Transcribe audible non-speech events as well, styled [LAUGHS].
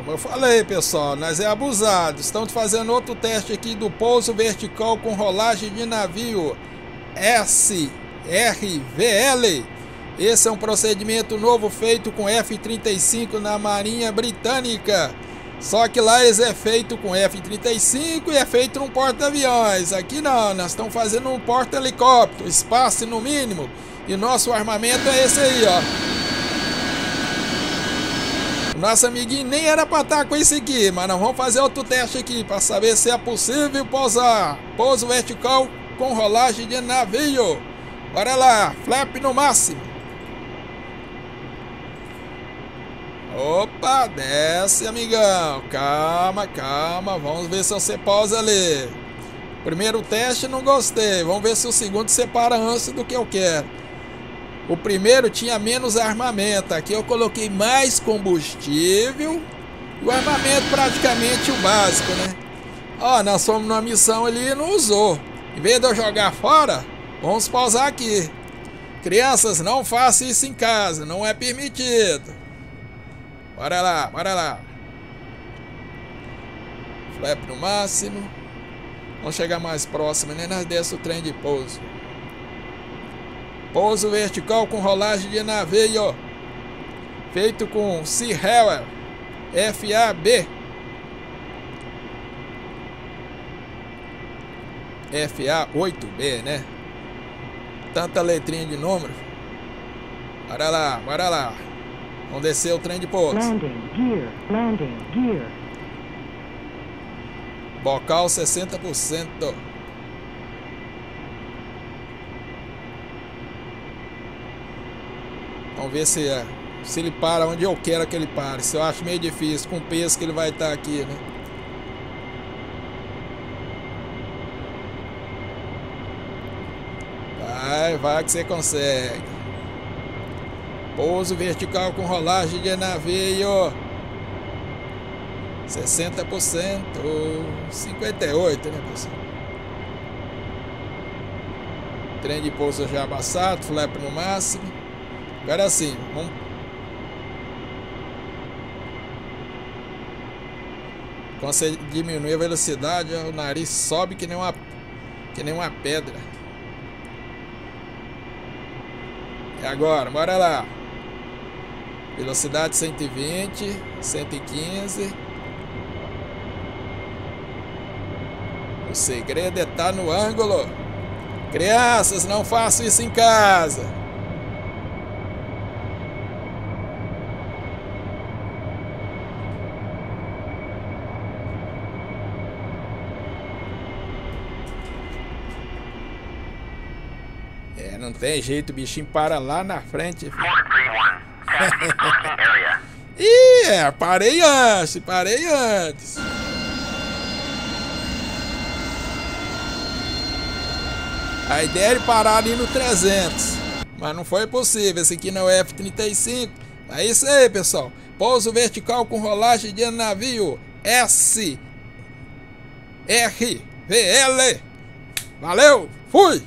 Como eu falei, pessoal, nós é abusado. Estamos fazendo outro teste aqui do pouso vertical com rolagem de navio SRVL. Esse é um procedimento novo feito com F-35 na Marinha Britânica. Só que lá eles é feito com F-35 e é feito num porta-aviões. Aqui não, nós estamos fazendo um porta-helicóptero, espaço no mínimo. E nosso armamento é esse aí, ó. Nosso amiguinho nem era para estar tá com esse aqui, mas nós vamos fazer outro teste aqui para saber se é possível pousar. Pouso vertical com rolagem de navio. Bora lá, flap no máximo. Opa, desce, amigão. Calma, calma. Vamos ver se você pausa ali. Primeiro teste não gostei. Vamos ver se o segundo separa antes do que eu quero. O primeiro tinha menos armamento. Aqui eu coloquei mais combustível. E o armamento praticamente o básico, né? Ó, nós fomos numa missão ali e não usou. Em vez de eu jogar fora, vamos pausar aqui. Crianças, não façam isso em casa. Não é permitido. Bora lá, bora lá. Flap no máximo. Vamos chegar mais próximo, né? Nós desce o trem de pouso. Pouso vertical com rolagem de navio. Feito com Sea Howell FAB. FA8B, né? Tanta letrinha de número. Bora lá, bora lá. Vamos descer o trem de pouso. Landing, gear, landing, gear. Bocal 60%. Vamos ver se, é, se ele para onde eu quero que ele pare. Se eu acho meio difícil com o peso que ele vai estar aqui, né? Vai, vai que você consegue. Pouso vertical com rolagem de navio. 60%. 58%, né, pessoal? Trem de pouso já abaçado, flap no máximo. Agora sim, vamos... Quando você diminui a velocidade, o nariz sobe que nem uma, que nem uma pedra. E agora, bora lá. Velocidade 120, 115. O segredo é estar tá no ângulo. Crianças, não façam isso em casa. Não tem jeito, o bichinho para lá na frente. [LAUGHS] Ih, é, parei antes, parei antes. A ideia era parar ali no 300, mas não foi possível. Esse aqui não é F-35. É isso aí, pessoal. Pouso vertical com rolagem de navio S R V L. Valeu, fui!